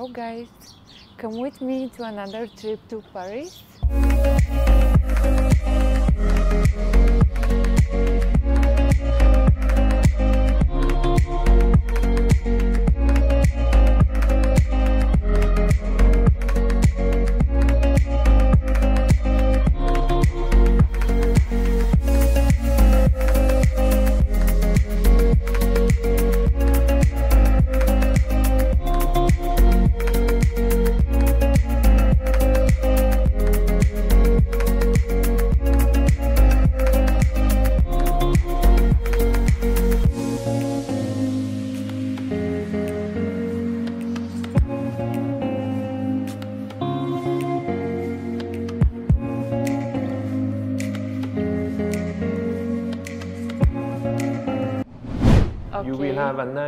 Ciao guys! Come with me to another trip to Paris.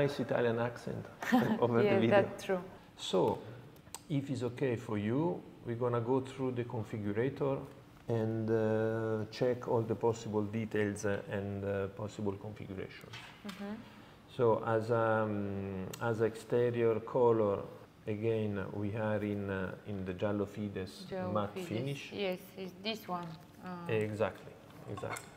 Nice Italian accent over the yeah, video. that's true. So, if it's okay for you, we're gonna go through the configurator and uh, check all the possible details and uh, possible configurations. So, as um, as exterior color, again we are in uh, in the Giallo Fides Joe matte Fides. finish. Yes, it's this one. Uh, Exactly, exactly.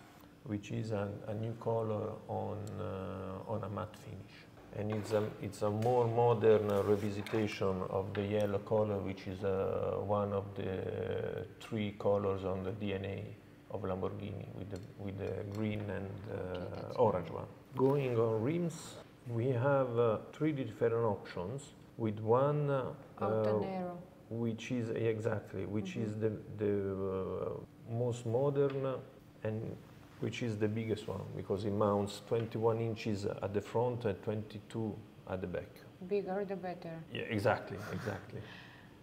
Which is a, a new color on uh, on a matte finish, and it's a it's a more modern revisitation of the yellow color, which is uh, one of the three colors on the DNA of Lamborghini, with the with the green and uh, orange one. Going on rims, we have uh, three different options with one. Uh, uh, which is exactly which is the the uh, most modern and which is the biggest one because it mounts 21 inches at the front and 22 at the back. Bigger the better. Yeah, exactly, exactly.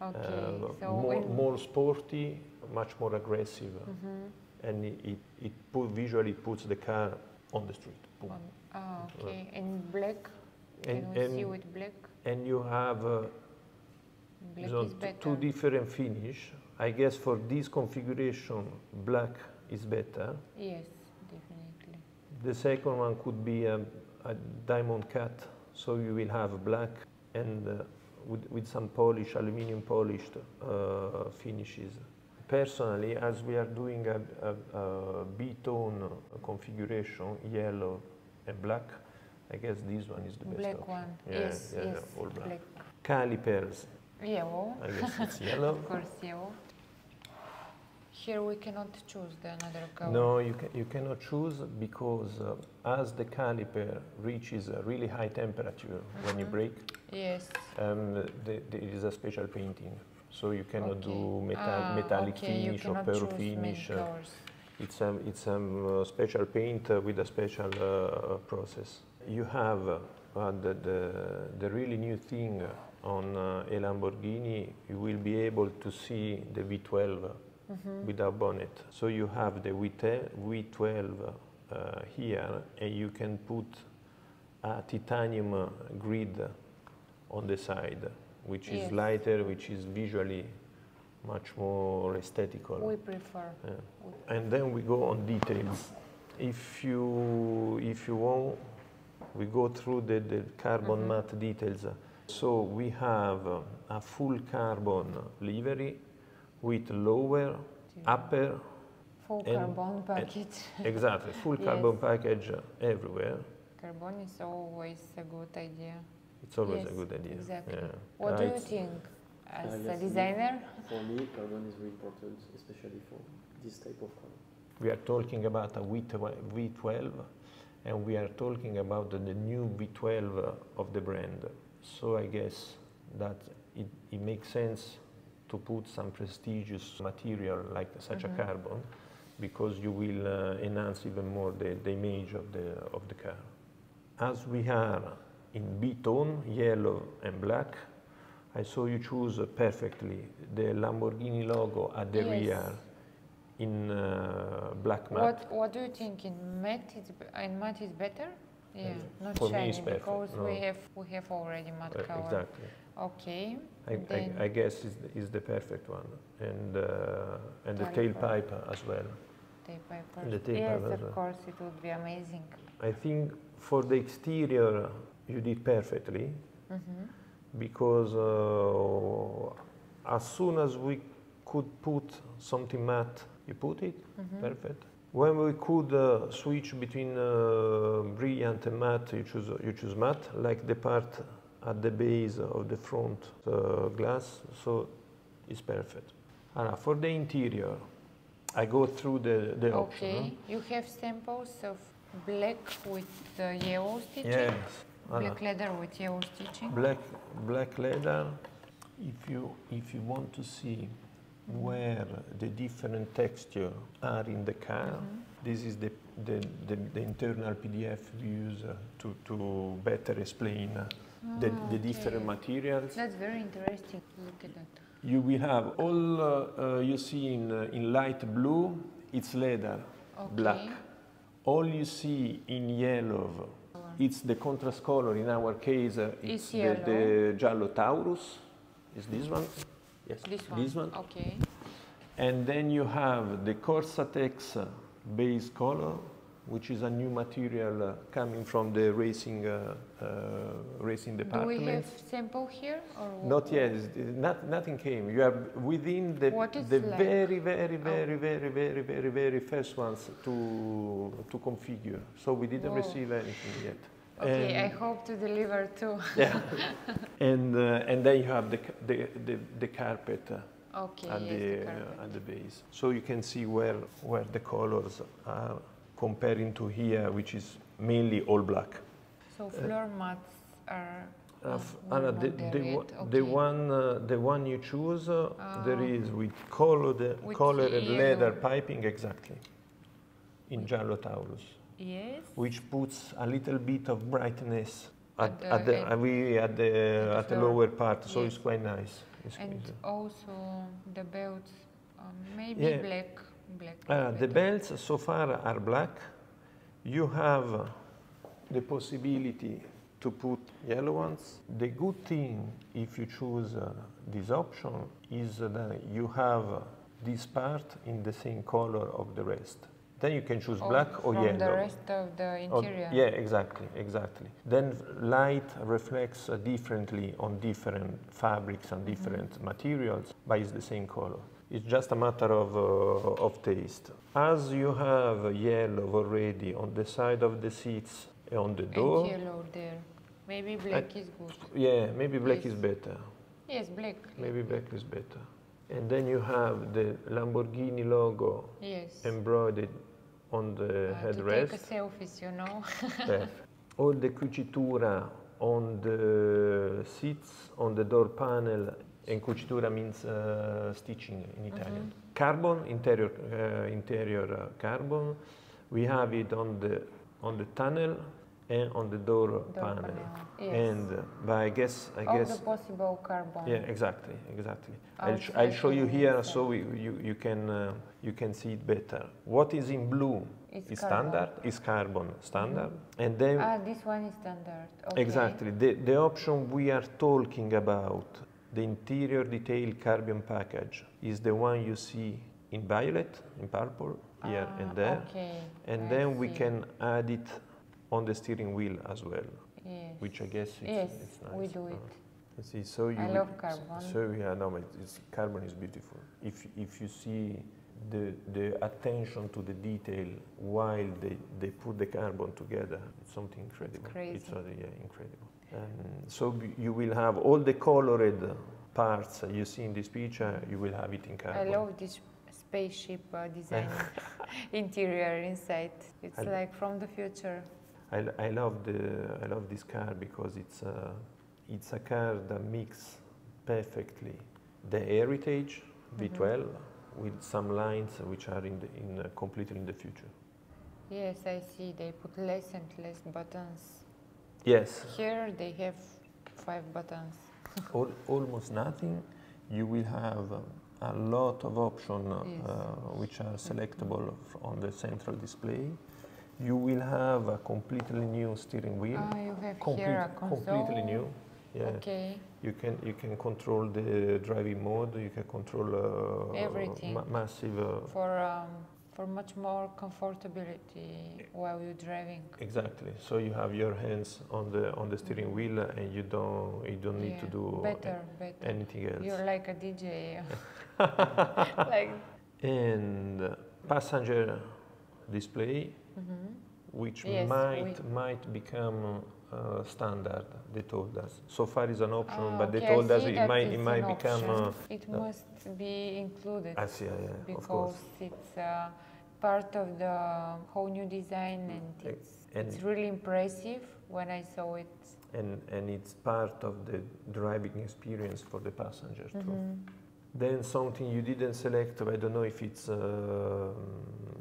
Okay, Uh, so more, more sporty, much more aggressive, Mhm. and it, it, it put, visually puts the car on the street. Boom. Ah, okay. And black? And, Can we see with black? and you have uh, Black is better. two different finish. I guess for this configuration, black is better. Yes. The second one could be a, a diamond cut, so you will have black and uh, with, with some polish, aluminium polished uh, finishes. Personally, as we are doing a, a, a B-tone configuration, yellow and black, I guess this one is the best Black option. one. Yeah, yes, yeah, yes. all black. black. Calipers, Yellow. I guess it's yellow. Of course, yellow. Here we cannot choose the another color. No, you, ca- you cannot choose because uh, as the caliper reaches a really high temperature when you Mhm. break, Yes. um, the, there is a special painting. So you cannot okay. do metal, Ah, metallic okay, finish or pearl finish. uh. It's a it's a um, special paint uh, with a special uh, process. You have uh, uh, the, the the really new thing on uh, a Lamborghini. You will be able to see the V12 Mhm. without bonnet. So you have the V10 V12 uh, here, and you can put a titanium grid on the side, which Yes. is lighter, which is visually much more aesthetical. We prefer. Yeah. we- And then we go on details. If you if you want, we go through the, the carbon Mhm. matte details. So we have a full carbon livery with lower, upper, Full and- carbon package. exactly full Yes. carbon package everywhere. carbon is always a good idea. It's always Yes, a good idea. exactly. Yeah. What Uh, do you think as Uh, a designer? For me, carbon is very important, especially for this type of car. We are talking about a V12, V12 and we are talking about the, the new V12 of the brand. So I guess that it, it makes sense to put some prestigious material like such Mhm. a carbon because you will uh, enhance even more the, the image of the, of the car. As we are in B-tone, yellow and black, I saw you choose perfectly the Lamborghini logo at the Yes. rear in uh, black matte. What What do you think in matte? Is, in matte is better? Yeah, not For me shiny it's perfect, because we have we have already matte Uh, color. exactly. Okay. I, I, I guess is the, is the perfect one, and uh, and the tailpipe as well. tape the tape Yes, as of well. course, it would be amazing. I think for the exterior you did perfectly. Mhm. because uh, as soon as we could put something matte, you put it, Mhm. perfect. When we could uh, switch between uh, brilliant and matte, you choose, you choose matte, like the part at the base of the front uh, glass, so it's perfect. Allora, for the interior, I go through the, the option. Okay, you have samples of black with uh, yellow stitching? Yes. Black leather with yellow stitching? black black leather if you if you want to see where the different texture are in the car Mhm. this is the the, the, the internal pdf we use uh, to, to better explain the, Ah, the different okay. materials That's very interesting. Look at that. you will have all uh, uh, you see in, uh, in light blue it's leather Okay. black all you see in yellow it's the contrast color in our case uh, it's It's the, yellow. the giallo taurus is this one yes This one. this one Okay. and then you have the corsatex base color which is a new material uh, coming from the racing uh, uh, racing Do we department have sample here or not yet not, nothing came you are within the, What the like? very very Oh. very very very very very first ones to to configure so we didn't Whoa. receive anything yet Okay, I hope to deliver too. yeah. and uh, and then you have the the the, the carpet uh, Okay, at yes, the the uh, at the base, so you can see where where the colors are comparing to here, which is mainly all black. So floor mats are Uh, Anna, the, the, yet, one- the okay. one uh, the one you choose, uh, there Ah. is with colored With colored leather piping exactly in With- Giallo Taurus. yes. which puts a little bit of brightness at, At the at the, end. uh, we, at the, the at the lower part, so Yes. it's quite nice. It's And quite- also the belts, um, maybe Yeah. black. Black. Uh, the belts so far are black. You have the possibility to put yellow ones. The good thing if you choose uh, this option is that you have this part in the same color of the rest. Then you can choose Oh, black or from yellow. the rest of the Or- interior. yeah, exactly, exactly. Then light reflects uh, differently on different fabrics and different materials, but it's the same color. It's just a matter of, uh, of taste. As you have yellow already on the side of the seats and on the door, And yellow there. Maybe black is good. yeah, maybe black Yes. is better. Yes, black. Maybe black is better. And then you have the Lamborghini logo Yes. embroidered on the Uh, to headrest. take a selfies, you know. All the cucitura on the seats, on the door panel, and cucitura means uh, stitching in Italian. Mhm. Carbon, interior, uh, interior uh, carbon. We have it on the on the tunnel and on the door, Door panel. panel. Yes. And uh, but I guess I All guess the possible carbon. yeah, exactly, exactly. I'll, sh- I'll show you here inside. so we, you you can uh, you can see it better. What is in blue It's is standard, is carbon standard, and then Ah, this one is standard. Okay. exactly the, the option we are talking about, the interior detail carbon package, is the one you see in violet, in purple, here Ah, and there, Okay. and I then we can add it on the steering wheel as well, Yes. which I guess it's, yes, it's nice. we do Uh, it. you see, so you I love carbon. So yeah, no, it's, carbon is beautiful. If if you see the the attention to the detail while they, they put the carbon together, it's something incredible. crazy. It's uh, yeah, incredible. Um, so b- you will have all the colored parts you see in this picture. You will have it in I love this spaceship uh, design interior inside. It's I- like from the future. I, l- I love the I love this car because it's a it's a car that mix perfectly the heritage V12 with some lines which are in the in uh, completely in the future. Yes, I see. They put less and less buttons. Yes, Here they have five buttons. al- almost nothing. You will have um, a lot of options uh, which are selectable on the central display. You will have a completely new steering wheel. Ah, you have Complete- here a console. completely new. Yeah. Okay. You can you can control the driving mode. You can control uh, Everything. ma- massive. Uh, For um, For much more comfortability while you're driving. Exactly. So you have your hands on the on the steering wheel, and you don't you don't need to Yeah, do better, better. anything else. You're like a DJ. like. and passenger display, mhm. which Yes, might we- might become uh, standard. They told us. So far is an option, Ah, but they okay, I told us it might it might become. Uh, it must be included I see. Yeah, yeah, of because course. it's uh, part of the whole new design and it's, and- it's really impressive when I saw it. And and it's part of the driving experience for the passenger too. Then something you didn't select, I don't know if it's uh,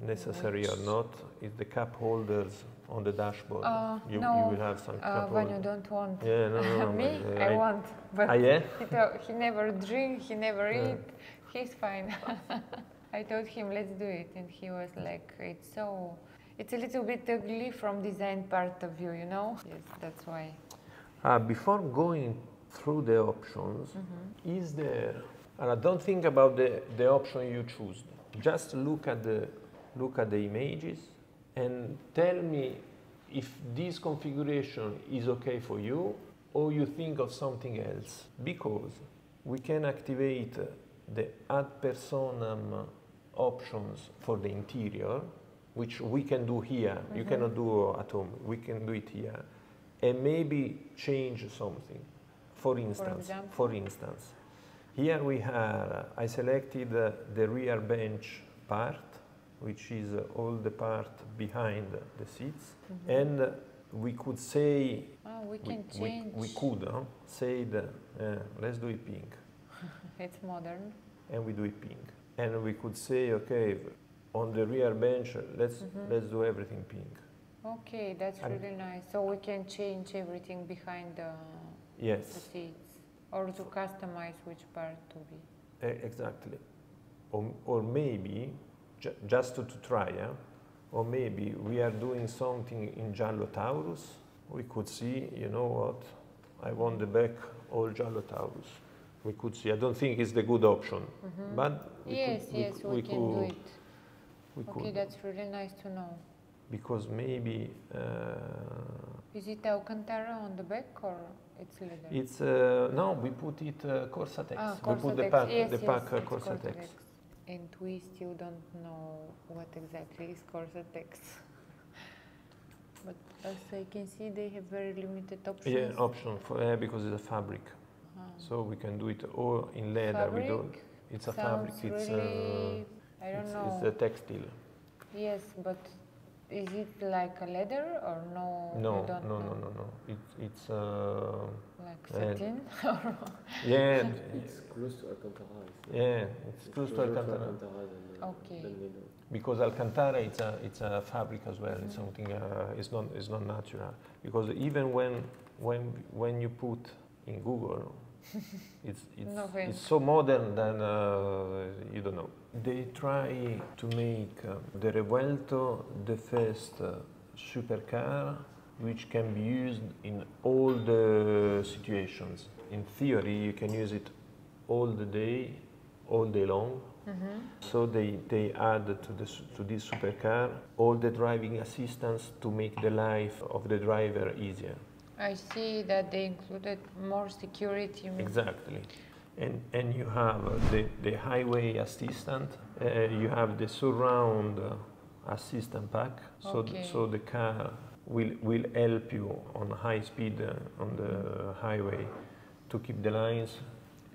necessary or not, is the cup holders on the dashboard. Uh, you, no, you will have some Uh, cup when you don't want. Yeah, no, no, no. Me, uh, I, want, but Ah, yeah? he, he never drink, he never Yeah. eat. He's fine. I told him let's do it, and he was like, "It's so, it's a little bit ugly from design part of view, you know." Yes, that's why. Uh, before going through the options, Mm-hmm. is there, and I don't think about the, the option you choose. Just look at the look at the images and tell me if this configuration is okay for you or you think of something else. Because we can activate the ad personam options for the interior, which we can do here. You Mhm. cannot do at home. We can do it here and maybe change something. For instance, example? for instance, here we have, I selected uh, the rear bench part, which is uh, all the part behind the seats, Mhm. and uh, we could say, Oh, we we, can we, change. we could huh, say, the, uh, let's do it pink, It's modern. and we do it pink. And we could say, okay, on the rear bench, let's, Mhm. let's do everything pink. Okay, that's And- really nice. So we can change everything behind the, the Yes. seats, or to customize which part to be. Exactly. Or, or maybe, ju- just to, to try, yeah? or maybe we are doing something in Giallo Taurus. We could see, you know what, I want the back all Giallo Taurus. We could see. I don't think it's the good option, Mhm. but we yes, could, yes, cou- we, we can could, do it. We Okay, could, that's really nice to know. because maybe uh, Is it Alcantara on the back or it's leather? it's uh, no, we put it uh, Corsatex. ah, we put the Corsatex. pack, yes, the pack uh, Corsatex. Corsatex. And we still don't know what exactly is Corsatex. but as I can see, they have very limited options. Yeah, option for uh, because it's a fabric. Ah. So we can do it all in leather. We don't. It's a Sounds fabric. It's really, uh, I don't it's, know. it's a textile. Yes, but is it like a leather or no? No, no, no, no, no. It's it's uh, Like Uh, satin? yeah, It's close to Alcantara. It's yeah. It's close to closer Alcantara than, uh, Okay. than because Alcantara it's a it's a fabric as well. It's Mhm. something. Uh, it's not it's not natural because even when when when you put in Google. It's, it's, No way. it's so modern that uh, you don't know. They try to make uh, the Revuelto the first uh, supercar which can be used in all the situations. In theory, you can use it all the day, all day long. Mhm. So they, they add to, the, to this supercar all the driving assistance to make the life of the driver easier. I see that they included more security. Exactly. And, and you have the, the highway assistant, uh, you have the surround uh, assistant pack, so, th- Okay. so the car will, will help you on high speed uh, on the highway to keep the lines.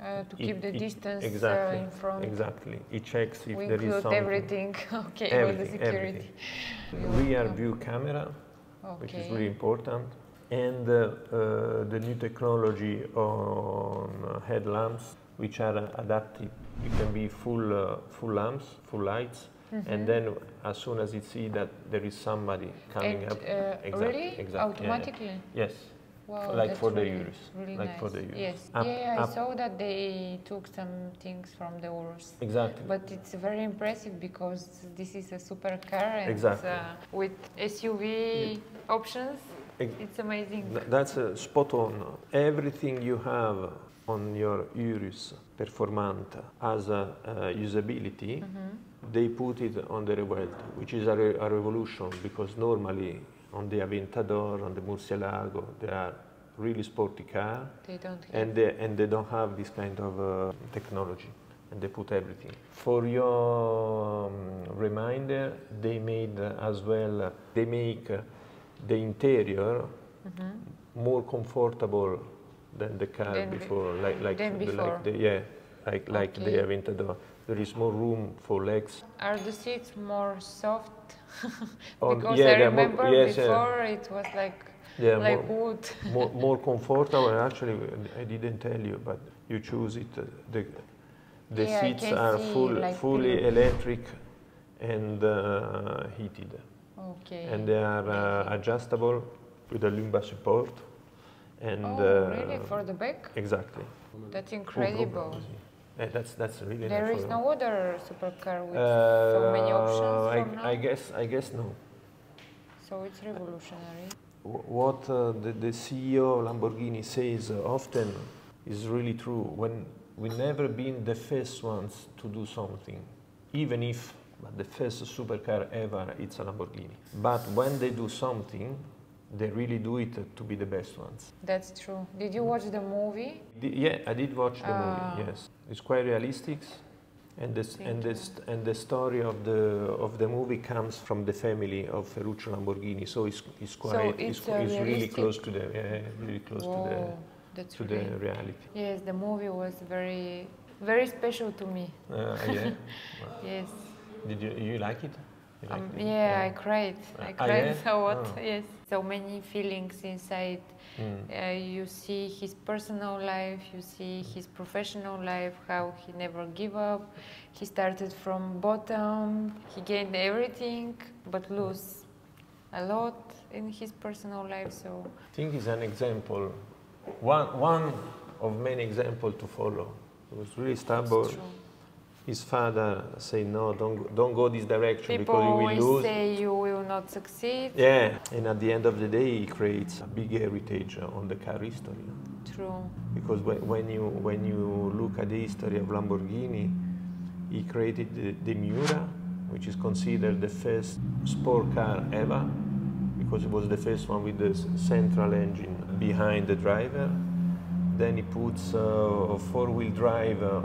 Uh, to It- keep the it- distance exactly, uh, in front. Exactly. It checks if we there is something. everything. okay, all the Everything, security. everything. Rear view camera, Okay. which is really important, and uh, the new technology on headlamps, which are adaptive. It can be full, uh, full lamps, full lights, Mhm. and then as soon as it see that there is somebody coming and, up, uh, exactly, really exactly, yeah, yeah. automatically. yes, Wow, like for the really, Urus, really like nice. for the Urus. Yes, Up- yeah, I up- saw that they took some things from the Urus. exactly. But it's very impressive because this is a supercar and Exactly. uh, with SUV options. It's amazing. That's uh, spot on. Everything you have on your Urus Performante as a uh, usability Mhm. they put it on the Revuelto, which is a, re- a revolution because normally on the Aventador, on the Murcielago, they are really sporty car They don't and they, and they don't have this kind of uh, technology and they put everything. For your um, reminder, they made uh, as well, uh, they make uh, the interior Mhm. more comfortable than the car Than be- before, like like the, before. like the yeah, like like the Okay. Aventador. There is more room for legs. Are the seats more soft? On- because yeah, I they're more- remember yes, yeah. before it was like Yeah, like more, wood. more, more comfortable. Actually, I didn't tell you, but you choose it. The, the Yeah, seats are full, like fully pillow. electric and uh, heated, Okay. and they are uh, adjustable with a lumbar support. And oh, uh, really? For the back? exactly. That's incredible. Yeah, that's that's really. There not no other supercar with so many Uh, options I. I guess I guess no. So it's revolutionary. What uh, the, the CEO of Lamborghini says uh, often is really true. When we never been the first ones to do something, even if but the first supercar ever it's a Lamborghini. But when they do something, they really do it to be the best ones. That's true. Did you watch the movie? Di- Yeah, I did watch the Ah. movie. Yes, it's quite realistic, and this Thank and this and the story of the of the movie comes from the family of Ferruccio Lamborghini. So it's it's quite it's, it's, uh, it's really close to the yeah, really close Whoa, to the to really. the reality. Yes, the movie was very, very special to me. Uh, yeah. Yes. Did you you like it? You Um, it? yeah, I cried. I Ah, cried yeah? so what? Oh. Yes. So many feelings inside. Mm. Uh, you see his personal life, you see his professional life, how he never give up. He started from bottom, he gained everything, but lose a lot in his personal life. So I think it's an example, one one of many examples to follow. He was really stubborn. His father say "No, don't go- don't go this direction People because you will lose." say you will not succeed. Yeah, and at the end of the day, he creates a big heritage on the car history. True. Because when, when you when you look at the history of Lamborghini, he created the, the Miura, which is considered the first sport car ever, because it was the first one with the central engine behind the driver. Then he puts uh, a four-wheel drive uh,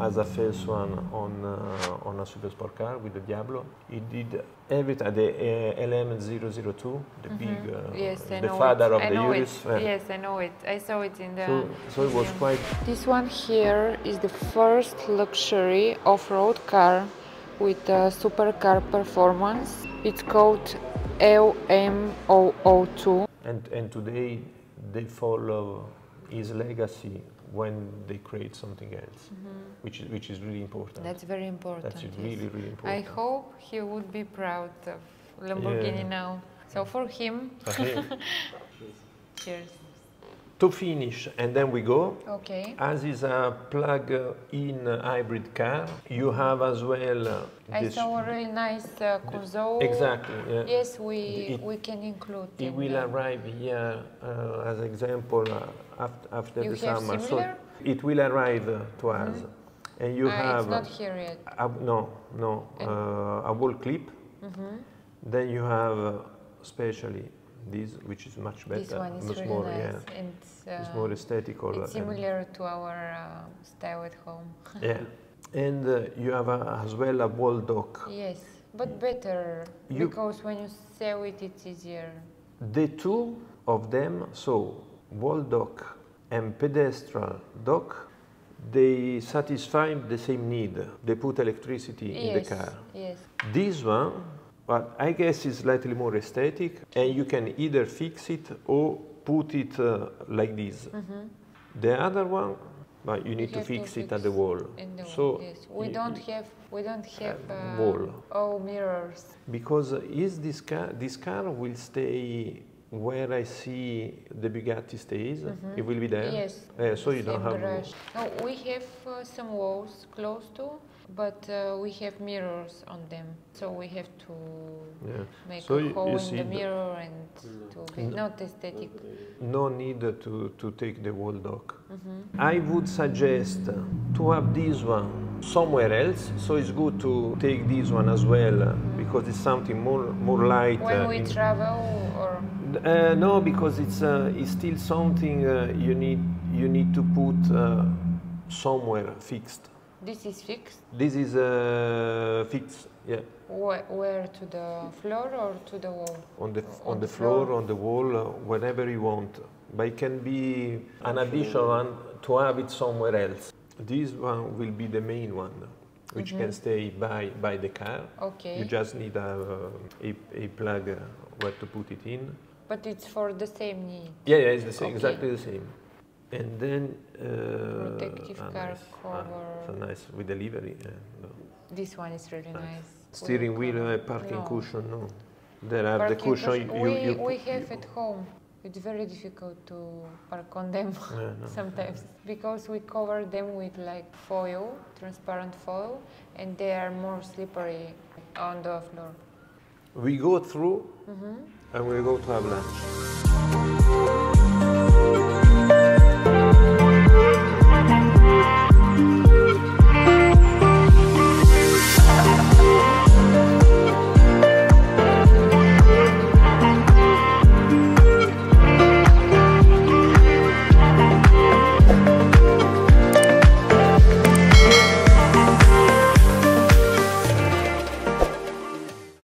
as a first one on uh, on a super sport car with the Diablo. He did everything. The uh, LM002, the big, Mhm. uh, yes, I the know father it. of I the know Urus. it. Yes, I know it. I saw it in the. So, so it was museum. quite This one here is the first luxury off-road car with a supercar performance. It's called LM002. And, and today they follow his legacy when they create something else, which, is, which is really important. That's very important. That's yes. really, really I hope he would be proud of Lamborghini Yeah. now. So for him, So, hey, cheers. to finish, and then we go. Okay. As is a plug-in hybrid car, you have as well uh, I this. saw a really nice uh. Exactly. Yeah. Yes, we It- we can include. It will the- arrive here uh, as example uh, after, after You the summer. similar? So it will arrive to us, and you Ah, have It's not here yet. a, no no uh, a wall clip. hmm Then you have uh, especially this, which is much better, This one is much really more, nice. yeah, And it's uh, more aesthetical. it's similar to our uh, style at home. yeah, and uh, you have a, as well a wall dock. Yes, but better You- because when you sell it, it's easier. The two of them, so wall dock and pedestrian dock, they satisfy the same need. They put electricity in the car. yes. This one, but I guess is slightly more aesthetic, and you can either fix it or put it uh, like this. hmm The other one, but you need to have to fix it fix at the wall. In the So yes, we don't have we don't have uh, uh, wall. all mirrors. Because is this car, this car will stay where I see the Bugatti stays. Mhm. It will be there. Yes. Uh, so you don't have. No, we have uh, some walls close to, but uh, we have mirrors on them, so we have to Yeah. make So a you- hole you in the mirror and Mm. to be No. not aesthetic. No need to, to take the wall dock. hmm I would suggest to have this one somewhere else. So it's good to take this one as well uh, because it's something more more light. When uh, we in- travel uh, no, because it's uh, it's still something uh, you need you need to put uh, somewhere fixed. this is fixed, This is uh, fixed, yeah, where, where to the floor or to the wall? on the On on the the floor, floor. on the wall, uh, whenever you want. But it can be an additional one to have it somewhere else. This one will be the main one, which can stay by by the car. Okay. You just need a, a, a plug uh, where to put it in. But it's for the same need. Yeah, yeah, it's the same, Okay. exactly the same. And then uh, Protective ah, car nice. Ah, cover. so nice with delivery. Yeah, no. This one is really Nice. nice. Steering wheel, uh, parking No. cushion, no. There are the Parking cushion cushion- you, we, you, we have at home. It's very difficult to park on them Yeah, no. sometimes because we cover them with like foil, transparent foil, and they are more slippery on the floor. We go through And we go to have lunch.